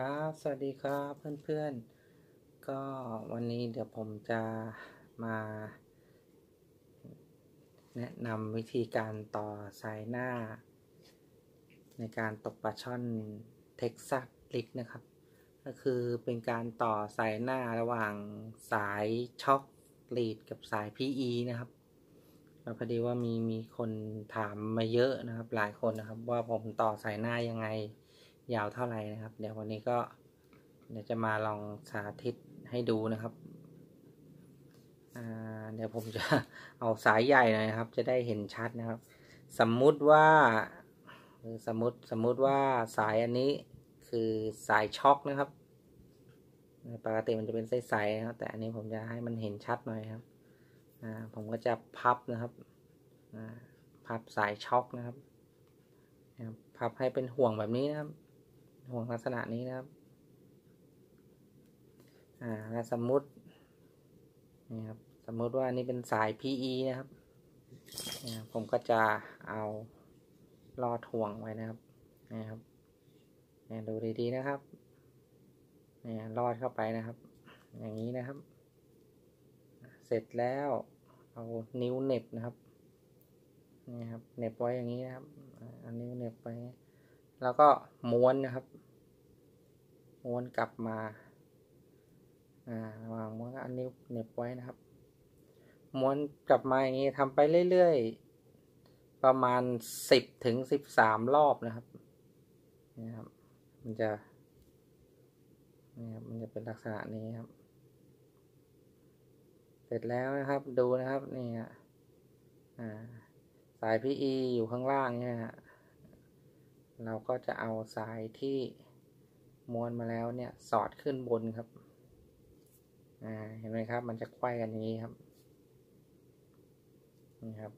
ครับ สวัสดีครับเพื่อนๆ ก็วันนี้เดี๋ยวผมจะมา แนะนำวิธีการต่อสายหน้า ในการตกปลาช่อนเท็กซัสลิกนะครับ ก็คือเป็นการต่อสายหน้าระหว่างสายช็อคลีดกับสาย PE นะครับแล้วพอดีว่ามีมีคนถามมาเยอะนะครับ หลายคนนะครับ ว่าผมต่อสายหน้ายังไง ยาวเท่าไหร่นะครับ เดี๋ยววันนี้ก็เดี๋ยวจะมาลองสาธิตให้ดูนะครับเดี๋ยวผมจะเอาสายใหญ่หน่อยนะครับ จะได้เห็นชัดนะครับ สมมุติว่าสมมติสมมุติว่าสายอันนี้คือสายช็อคนะครับปกติมันจะเป็นใสๆนะครับแต่อันนี้ผมจะให้มันเห็นชัดหน่อยครับผมก็จะพับนะครับพับสายช็อคนะครับพับให้เป็นห่วงแบบนี้นะครับ ห่วงลักษณะนี้นะครับ อ่าสมมุตินี่ครับสมมุติว่านี่เป็นสาย PE นะครับ ผมก็จะเอาลอดห่วงไว้นะครับนี่ครับนี่ดูดีๆนะครับนี่ลอดเข้าไปนะครับ อย่างนี้นะครับ เสร็จแล้วเอานิ้วเน็บนะครับนี่ครับเน็บไว้อย่างนี้นะครับอันนิ้วเน็บไป แล้วก็ม้วนนะครับ ม้วนกลับมา อ่าวางม้วนอันนิ้เน็บไว้นะครับ ม้วนกลับมาอย่างนี้ทำไปเรื่อยๆ ประมาณสิบถึงสิบสามรอบนะครับนี่ครับ มันจะนี่ครับมันจะเป็นลักษณะนี้ครับ เสร็จแล้วนะครับ ดูนะครับนี่ฮะอ่า สายพีอีอยู่ข้างล่างเนี่ยฮะ เราก็จะเอาสายที่ม้วนมาแล้วเนี่ยสอดขึ้นบนครับ อ่า เห็นไหมครับ มันจะไขว้กันอย่างนี้ครับ นี่ครับ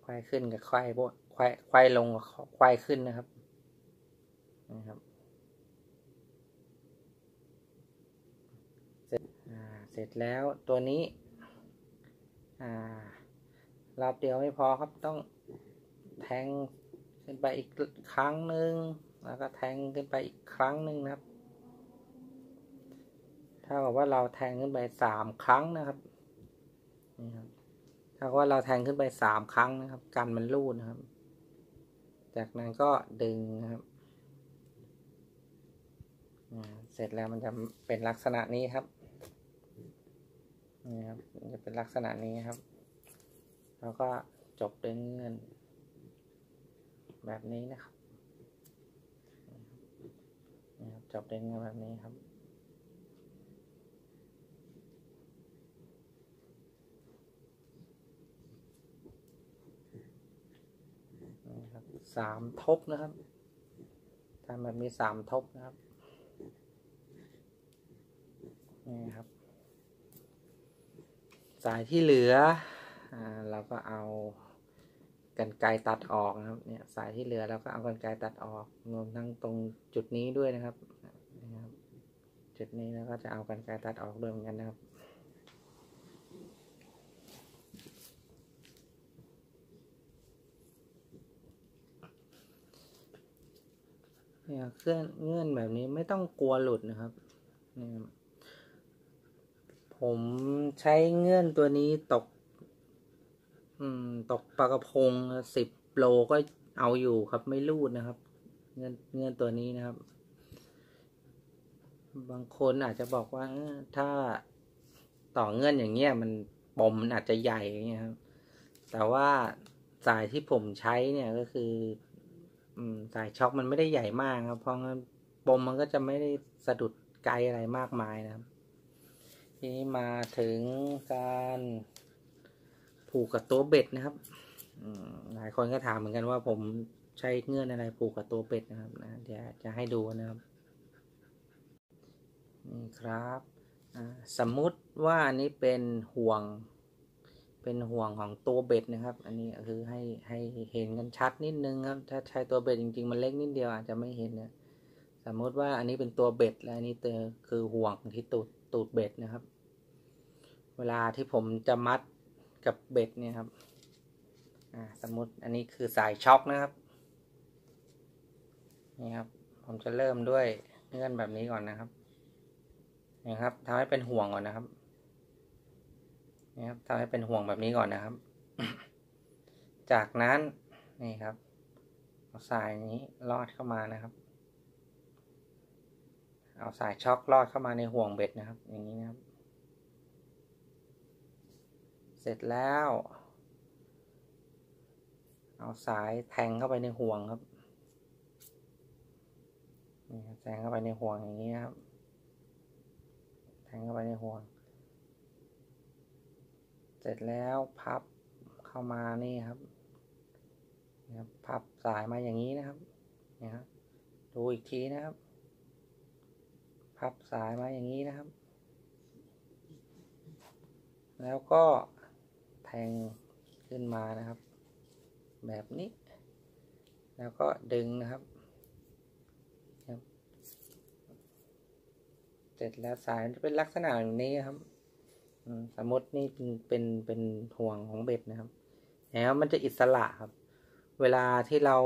ไขว้ขึ้นกับไขว้บนไขว้ไขว้ลงกับไขว้ขึ้นนะครับนี่ครับ เสร็จอ่า เสร็จแล้วตัวนี้ อ่า รอบเดียวไม่พอครับ ต้องแทง ขึ้นไปอีกครั้งหนึ่งแล้วก็แทงขึ้นไปอีกครั้งหนึ่งนะครับถ้าบอกว่าเราแทงขึ้นไปสามครั้งนะครับนี่ครับถ้าว่าเราแทงขึ้นไปสามครั้งนะครับ กันมันรูดนะครับ จากนั้นก็ดึงนะครับเสร็จแล้วมันจะเป็นลักษณะนี้ครับนี่ครับจะเป็นลักษณะนี้ครับ แล้วก็จบด้วยเงื่อน แบบนี้นะครับนี่ครับจบเด้งแบบนี้ครับ นี่ครับสามทบนะครับทำแบบมีสามทบนะครับ นี่ครับ สายที่เหลืออเราก็เอา กันไกตัดออกนะครับ เนี่ยสายที่เหลือเราก็เอากันไกตัดออกรวมทั้งตรงจุดนี้ด้วยนะครับนะครับ จุดนี้แล้วก็จะเอากันไกตัดออกด้วยเหมือนกันนะครับเนี่ยเครื่องเงื่อนแบบนี้ไม่ต้องกลัวหลุดนะครับนี่ผมใช้เงื่อนตัวนี้ตก อืม ตกปลากระพงสิบโลก็เอาอยู่ครับไม่รูดนะครับ เงื่อนเงื่อนตัวนี้นะครับ บางคนอาจจะบอกว่าถ้าต่อเงื่อนอย่างเงี้ยมันปมมันอาจจะใหญ่อย่างเงี้ยครับ แต่ว่าสายที่ผมใช้เนี่ยก็คือ อืม สายช็อคมันไม่ได้ใหญ่มากครับ เพราะงั้นปมมันก็จะไม่ได้สะดุดไกลอะไรมากมายนะครับ ทีนี้มาถึงการ ผูกกับตัวเบ็ดนะครับหลายคนก็ถามเหมือนกันว่าผมใช้เงื่อนอะไรผูกกับตัวเบ็ดนะครับนะเดี๋ยวจะให้ดูนะครับนี่ครับสมมุติว่าอันนี้เป็นห่วง เป็นห่วงของตัวเบ็ดนะครับ อันนี้คือให้ให้เห็นกันชัดนิดนึงครับ ถ้าใช้ตัวเบ็ดจริงๆมันเล็กนิดเดียวอาจจะไม่เห็นนะสมมุติว่าอันนี้เป็นตัวเบ็ด และอันนี้คือห่วงที่ตูดตูดเบ็ดนะครับ เวลาที่ผมจะมัด กับเบ็ดเนี่ยครับสมมติอันนี้คือสายช็อคนะครับ นี่ครับ ผมจะเริ่มด้วยเงื่อนแบบนี้ก่อนนะครับนะครับทำให้เป็นห่วงก่อนนะครับนะครับทำให้เป็นห่วงแบบนี้ก่อนนะครับ จากนั้นนี่ครับเอาสายนี้ลอดเข้ามานะครับ เอาสายช็อคลอดเข้ามาในห่วงเบ็ดนะครับ อย่างนี้นะครับ เสร็จแล้ว เอาสายแทงเข้าไปในห่วงครับนี่แทงเข้าไปในห่วงอย่างนี้ครับ แทงเข้าไปในห่วง เสร็จแล้วพับเข้ามานี่ครับนะครับพับสายมาอย่างนี้นะครับนี่ครับดูอีกทีนะครับ พับสายมาอย่างนี้นะครับ แล้วก็ งขึ้นมานะครับ แบบนี้ แล้วก็ดึงนะครับ เสร็จแล้วสายจะเป็นลักษณะแบบนี้ครับสมมตินี่เป็นเป็นเป็นห่วงของเบ็ดนะครับ แล้วมันจะอิสระครับ เวลาที่เรา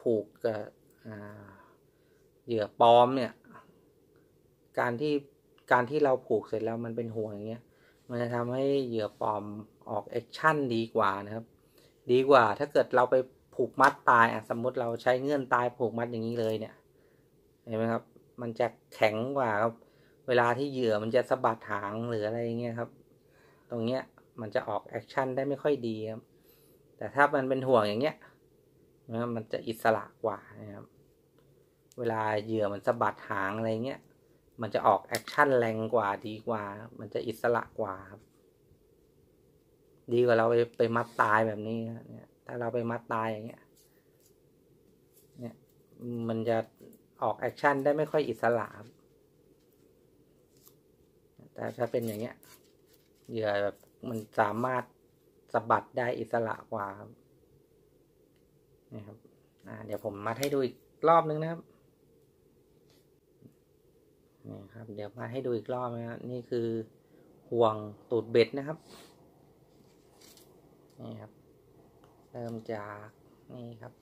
ผูกกับเหยื่อปลอมเนี่ย การที่การที่เราผูกเสร็จแล้วมันเป็นห่วงอย่างเงี้ย มันจะทำให้เหยื่อปลอมออก action ดีกว่านะครับ ดีกว่าถ้าเกิดเราไปผูกมัดตายอะสมมติเราใช้เงื่อนตายผูกมัดอย่างนี้เลยเนี่ยเห็นไหมครับ มันจะแข็งกว่าครับ เวลาที่เหยื่อมันจะสะบัดหางหรืออะไรเงี้ยครับ ตรงเนี้ยมันจะออก action ได้ไม่ค่อยดีครับ แต่ถ้ามันเป็นห่วงอย่างเงี้ยนะมันจะอิสระกว่านะครับ เวลาเหยื่อมันสะบัดหางอะไรเงี้ย มันจะออก action แรงกว่าดีกว่า มันจะอิสระกว่าครับ ดีกว่าเราไปไปมัดตายแบบนี้เนี่ย ถ้าเราไปมัดตายอย่างเงี้ย เนี่ย มันจะออก action ได้ไม่ค่อยอิสระครับแต่ถ้าเป็นอย่างเงี้ยเหยื่อแบบมันสามารถสะบัดได้อิสระกว่านี่ครับ อ่า เดี๋ยวผมมาให้ดูอีกรอบนึงนะครับ นี่ครับ เดี๋ยวมาให้ดูอีกรอบนะครับนี่คือห่วงตูดเบ็ดนะครับ นี่ครับ เริ่มจากนี่ครับ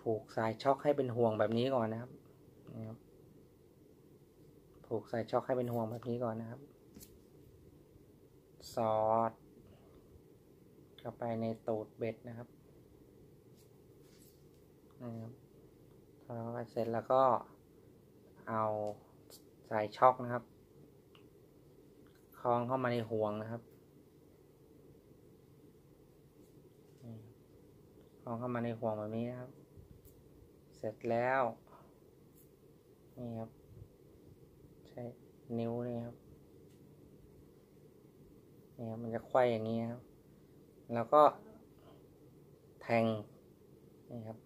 ผูกสายช็อคให้เป็นห่วงแบบนี้ก่อนนะครับนี่ครับ ผูกสายช็อคให้เป็นห่วงแบบนี้ก่อนนะครับ สอด เข้าไปในตูดเบ็ดนะครับนะครับ พอเสร็จแล้วก็เอาสายช็อคนะครับ คล้องเข้ามาในห่วงนะครับ คล้องเข้ามาในห่วงแบบนี้นะครับ เสร็จแล้ว นี่ครับ ใช้นิ้วนี่ครับ นี่ครับ มันจะไขว้อย่างนี้ครับ แล้วก็แทง นี่ครับ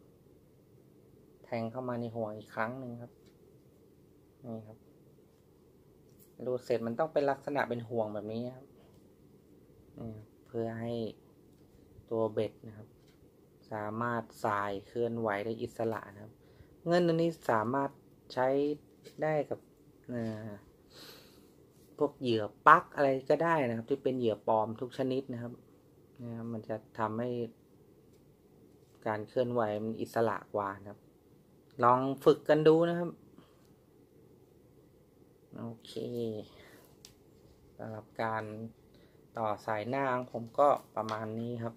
งเข้ามาในห่วงอีกครั้งหนึ่งครับ นี่ครับ รูดเสร็จมันต้องเป็นลักษณะเป็นห่วงแบบนี้ครับเพื่อให้ตัวเบ็ดนะครับ สามารถสายเคลื่อนไหวได้อิสระนะครับ เงินอันนี้สามารถใช้ได้กับพวกเหยื่อปักอะไรก็ได้นะครับ ที่เป็นเหยื่อปลอมทุกชนิดนะครับนะมันจะทำให้การเคลื่อนไหวมันอิสระกว่านะครับ ลองฝึกกันดูนะครับ โอเคสำหรับการต่อสายหน้าของผมก็ประมาณนี้ครับ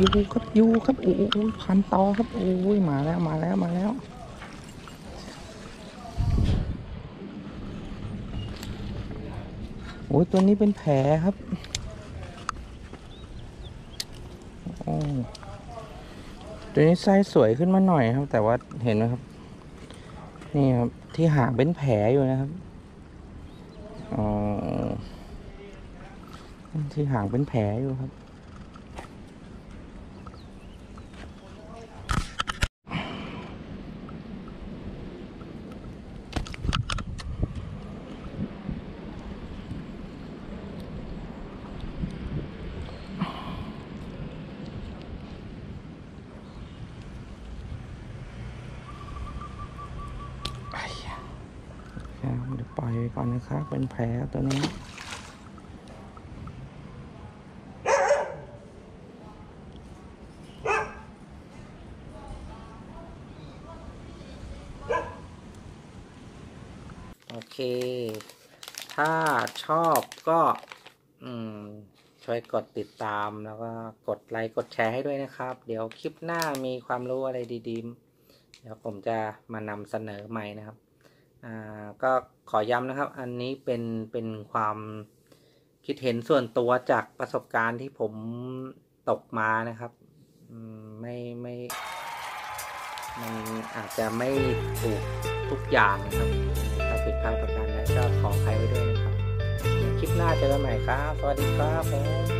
ยูครับยูครับโอ้โหพันตอครับโอ้ยมาแล้วมาแล้วมาแล้วโอ้ยตัวนี้เป็นแผลครับโอ้ตัวนี้ไส้สวยขึ้นมาหน่อยครับ แต่ว่าเห็นไหมครับ นี่ครับที่หางเป็นแผลอยู่นะครับอ๋อที่หางเป็นแผลอยู่ครับ ครับเดี๋ยวปล่อยไว้ก่อนนะครับ เป็นแผลตัวนี้โอเค ถ้าชอบก็ อืม ช่วยกดติดตามแล้วก็กดไลค์กดแชร์ให้ด้วยนะครับ เดี๋ยวคลิปหน้ามีความรู้อะไรดี ๆ เดี๋ยวผมจะมานำเสนอใหม่นะครับ อ่าก็ขอย้ำนะครับ อันนี้เป็นเป็นความคิดเห็นส่วนตัวจากประสบการณ์ที่ผมตกมานะครับไม่ไม่มันอาจจะไม่ถูกทุกอย่างนะครับ ถ้าผิดพลาดประการใดก็ขออภัยไว้ด้วยนะครับ คลิปหน้าเจอกันใหม่ครับ สวัสดีครับผม